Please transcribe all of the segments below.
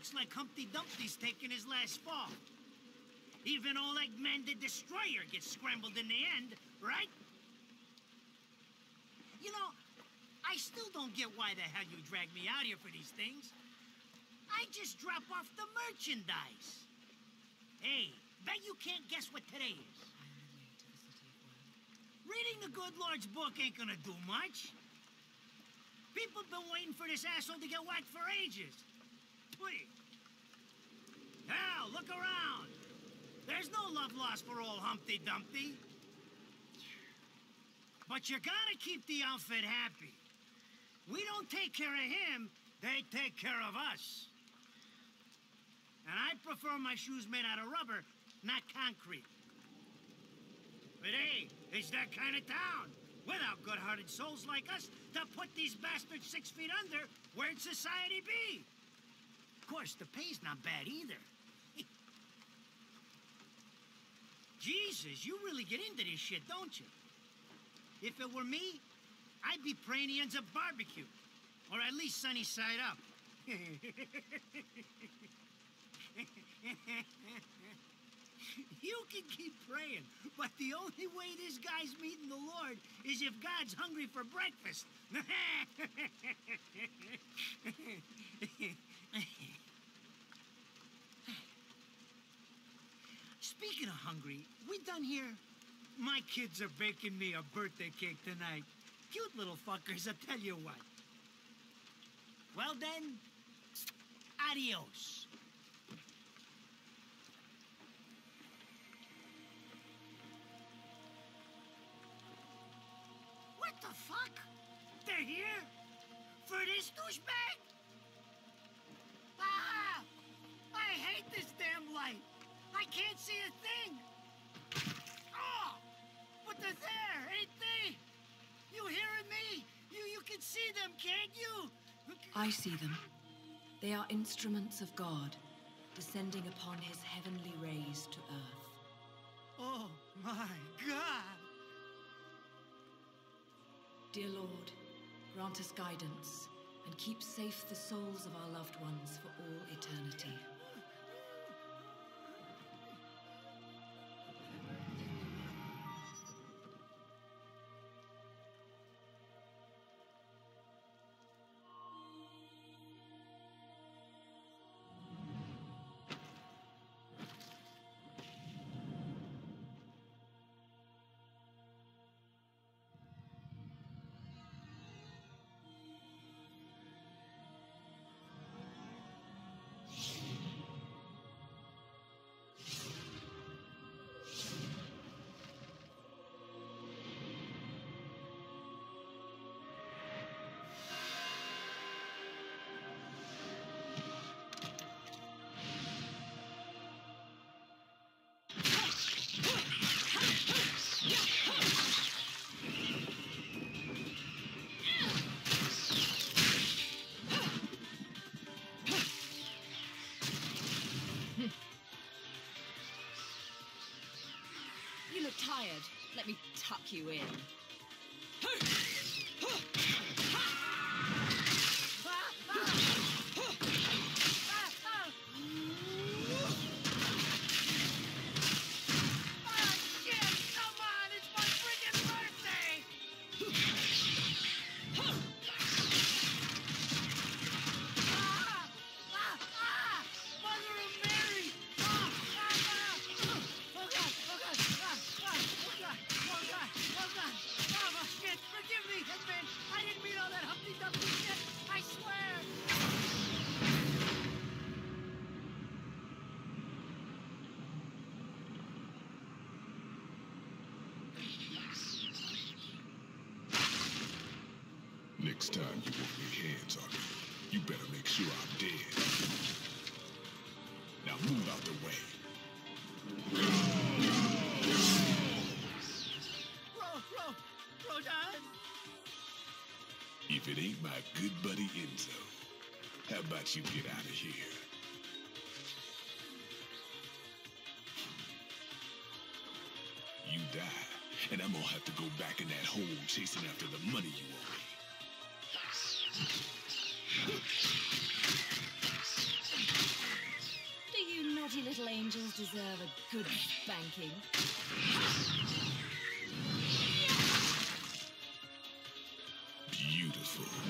looks like Humpty Dumpty's taking his last fall. Even old Eggman the Destroyer gets scrambled in the end, right? You know, I still don't get why the hell you dragged me out here for these things. I just drop off the merchandise. Hey, bet you can't guess what today is. Reading the good Lord's book ain't gonna do much. People have been waiting for this asshole to get whacked for ages. Hell, look around. There's no love lost for old Humpty Dumpty. But you gotta keep the outfit happy. We don't take care of him, they take care of us. And I prefer my shoes made out of rubber, not concrete. But hey, it's that kind of town. Without good-hearted souls like us to put these bastards six feet under, where'd society be? Of course, the pay's not bad either. Jesus, you really get into this shit, don't you? If it were me, I'd be praying he ends up barbecue. Or at least sunny side up. You can keep praying, but the only way this guy's meeting the Lord is if God's hungry for breakfast. Speaking of hungry, we done here? My kids are baking me a birthday cake tonight. Cute little fuckers, I tell you what. Well then, adios. What the fuck? They're here? For this douchebag? I can't see a thing. Ah, oh! But they're there, ain't they? You hearing me? You you can see them, can't you? I see them. They are instruments of God, descending upon his heavenly rays to earth. Oh my God! Dear Lord, grant us guidance and keep safe the souls of our loved ones for all eternity. Tired. Let me tuck you in. Next time you want lay hands on me, you better make sure I'm dead. Now move out the way. Ro, Ro, Rodin! If it ain't my good buddy Enzo, how about you get out of here? You die, and I'm gonna have to go back in that hole chasing after the money you owe me. Little angels deserve a good spanking. Beautiful.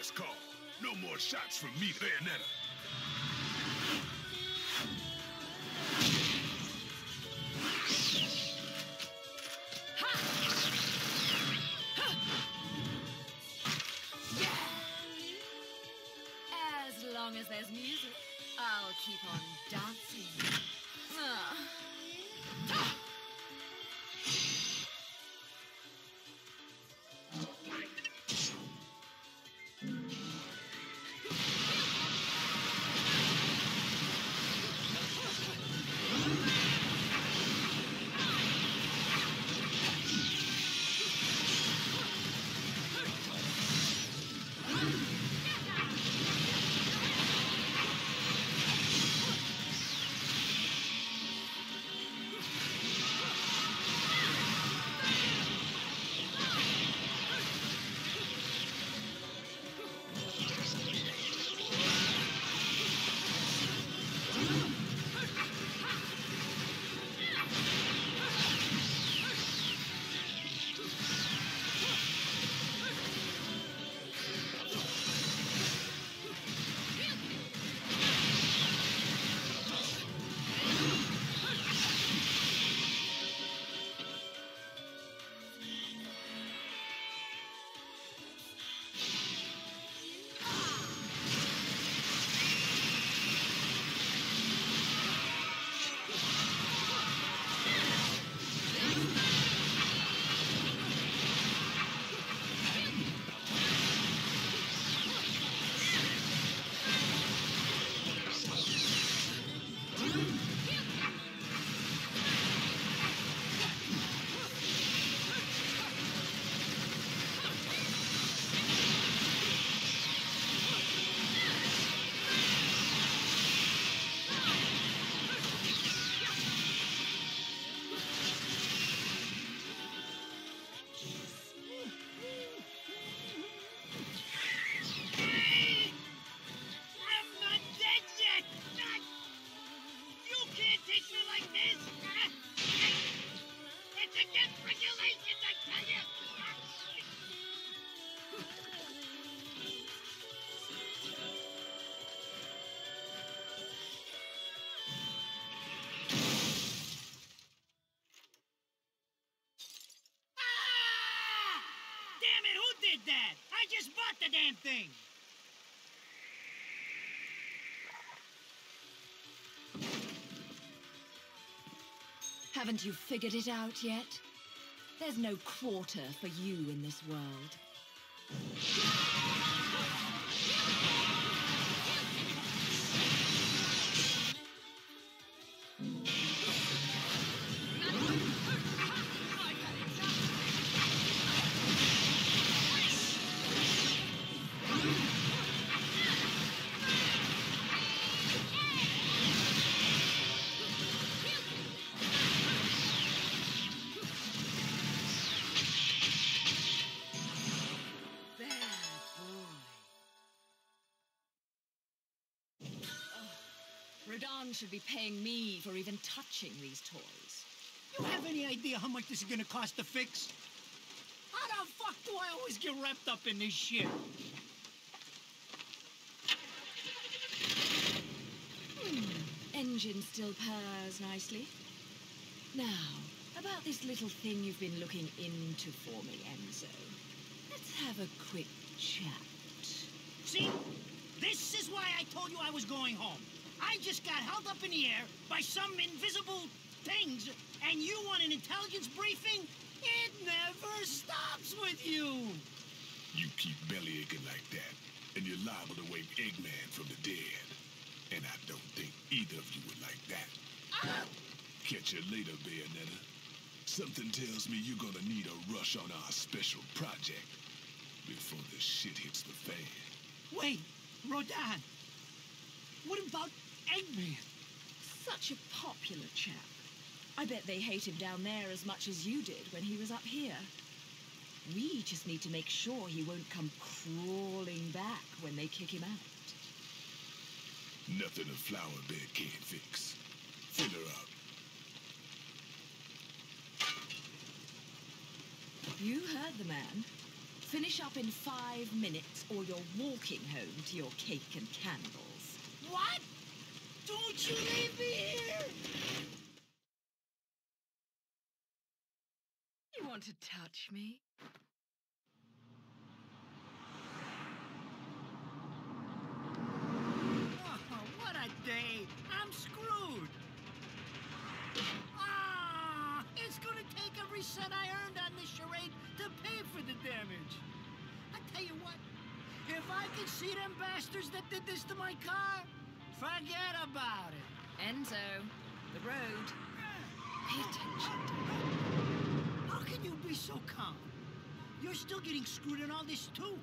Last call. No more shots from me, Bayonetta. As long as there's music, I'll keep on dancing. Did that? I just bought the damn thing. Haven't you figured it out yet? There's no quarter for you in this world. Rodin should be paying me for even touching these toys. You have any idea how much this is gonna cost to fix? How the fuck do I always get wrapped up in this shit? Hmm, engine still purrs nicely. Now, about this little thing you've been looking into for me, Enzo. Let's have a quick chat. See? This is why I told you I was going home. I just got held up in the air by some invisible things, and you want an intelligence briefing? It never stops with you. You keep belly aching like that, and you're liable to wake Eggman from the dead. And I don't think either of you would like that. Ah! Catch you later, Bayonetta. Something tells me you're gonna need a rush on our special project before the shit hits the fan. Wait, Rodin. What about Eggman? Such a popular chap. I bet they hate him down there as much as you did when he was up here. We just need to make sure he won't come crawling back when they kick him out. Nothing a flower bed can't fix. Fill her up. You heard the man. Finish up in five minutes or you're walking home to your cake and candles. What? Don't you leave me here! You want to touch me? Oh, what a day! I'm screwed! Ah, it's gonna take every cent I earned on this charade to pay for the damage. I tell you what, if I could see them bastards that did this to my car, forget about it. Enzo, the road. Pay attention. How can you be so calm? You're still getting screwed in all this too.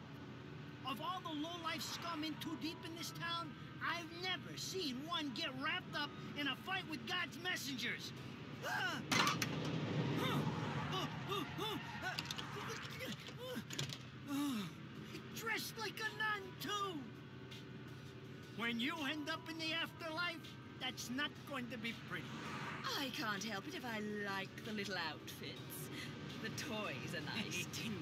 Of all the low-life scum in too deep in this town, I've never seen one get wrapped up in a fight with God's messengers. Ah! Oh, oh, oh. Uh, oh. Dressed like a nun too. When you end up in the afterlife, that's not going to be pretty. I can't help it if I like the little outfits. The toys are nice too.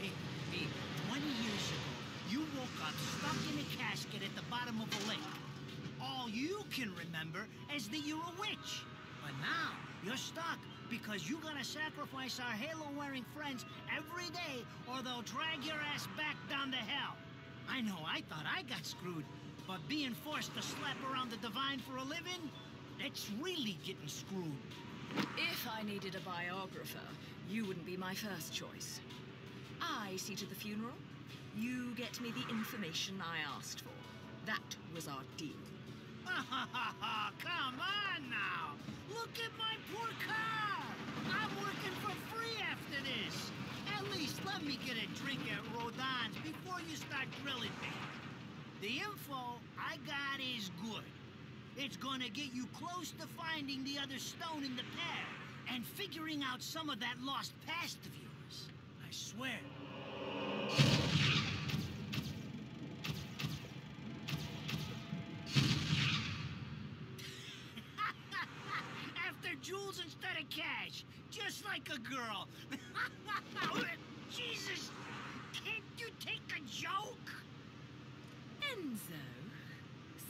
Hey, hey, 20 years ago, you woke up stuck in a casket at the bottom of a lake. All you can remember is that you're a witch. But now, you're stuck because you gotta sacrifice our halo-wearing friends every day or they'll drag your ass back down to hell. I know, I thought I got screwed, but being forced to slap around the divine for a living, that's really getting screwed. If I needed a biographer, you wouldn't be my first choice. I see to the funeral. You get me the information I asked for. That was our deal. Come on now! Look at my poor car! I'm working for free after this! At least let me get a drink at Rodin's before you start grilling me. The info I got is good. It's gonna get you close to finding the other stone in the pair and figuring out some of that lost past of yours. I swear. After jewels instead of cash, just like a girl.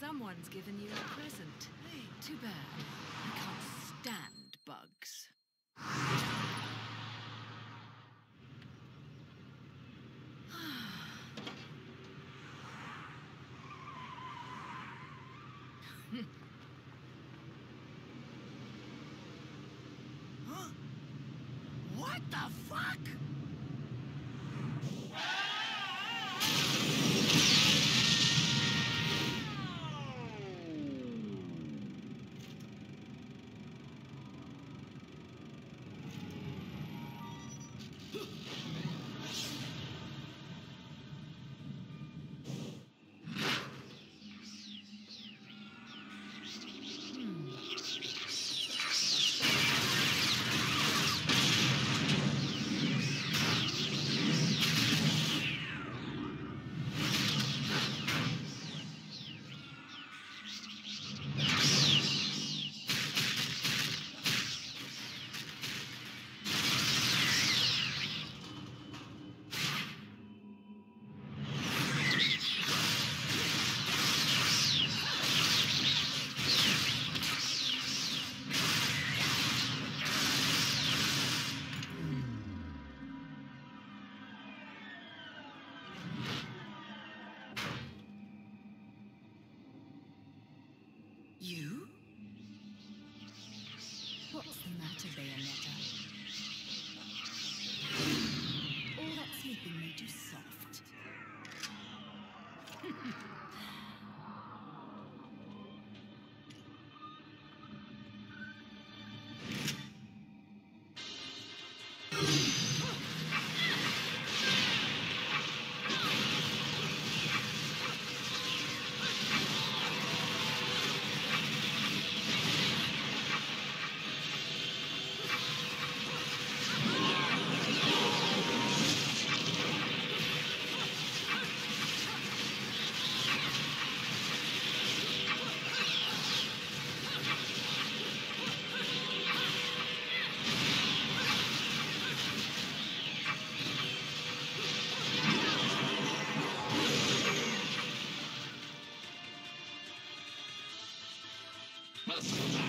Someone's given you a present. Too bad. I can't stand bugs. huh? Bad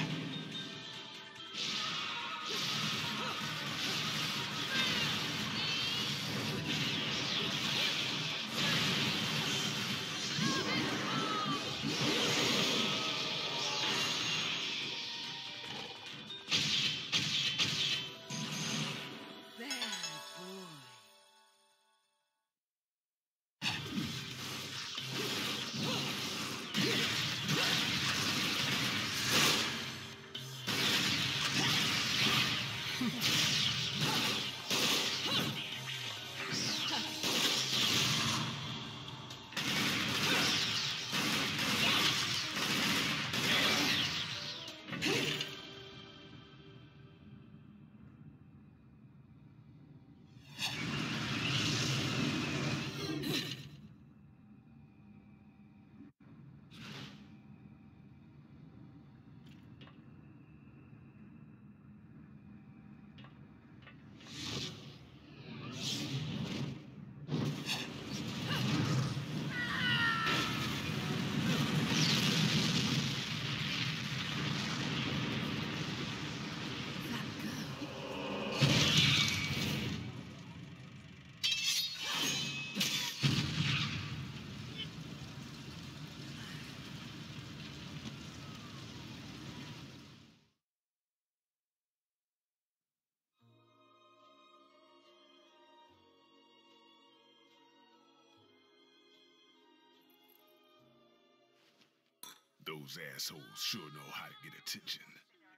Those assholes sure know how to get attention.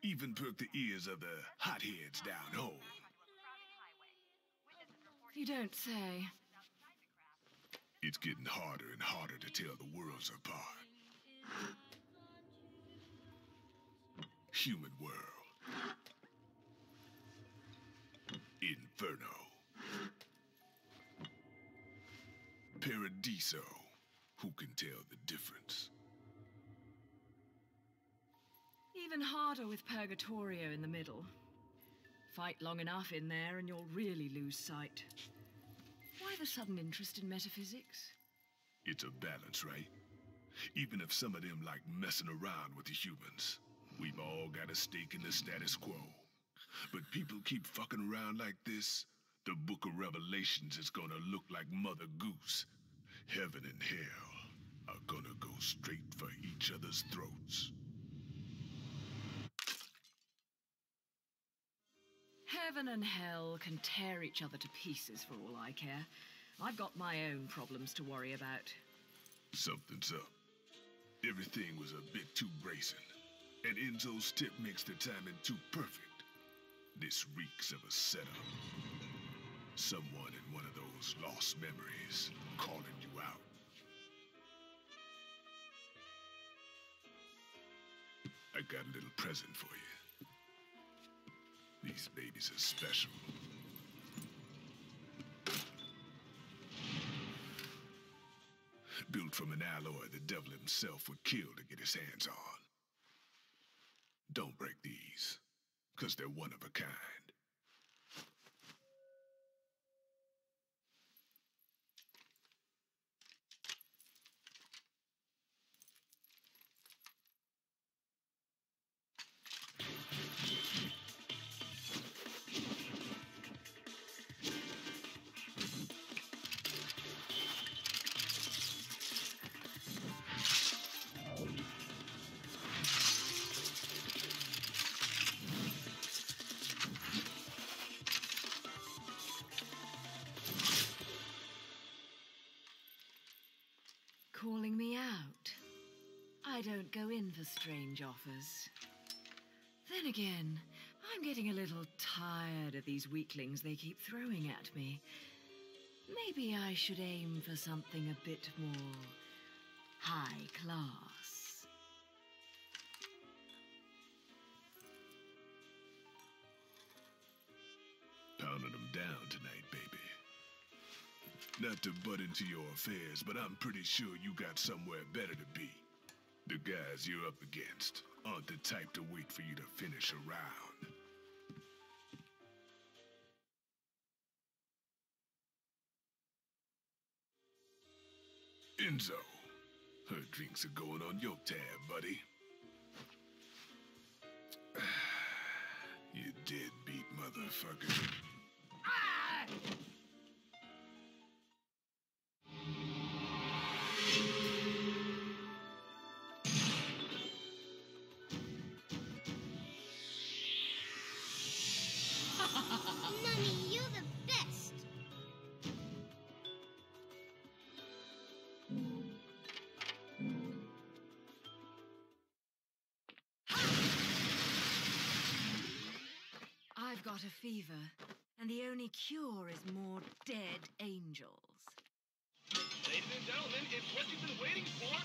Even perk the ears of the hotheads down home. You don't say. It's getting harder and harder to tell the worlds apart. Human world. Inferno. Paradiso. Who can tell the difference? Even harder with Purgatorio in the middle. Fight long enough in there and you'll really lose sight. Why the sudden interest in metaphysics? It's a balance, right? Even if some of them like messing around with the humans, we've all got a stake in the status quo. But people keep fucking around like this, the Book of Revelations is gonna look like Mother Goose. Heaven and hell are gonna go straight for each other's throats. Heaven and hell can tear each other to pieces for all I care. I've got my own problems to worry about. Something's up. Everything was a bit too brazen, and Enzo's tip makes the timing too perfect. This reeks of a setup. Someone in one of those lost memories calling you out. I got a little present for you. These babies are special. Built from an alloy the devil himself would kill to get his hands on. Don't break these, because they're one of a kind. Calling me out. I don't go in for strange offers. Then again, I'm getting a little tired of these weaklings they keep throwing at me. Maybe I should aim for something a bit more high class. Pounding them down tonight. Not to butt into your affairs, but I'm pretty sure you got somewhere better to be. The guys you're up against aren't the type to wait for you to finish a round. Enzo, her drinks are going on your tab, buddy. you deadbeat motherfucker. Ah! Mummy, you're the best. I've got a fever, and the only cure is more dead angels. Ladies and gentlemen, it's what you've been waiting for.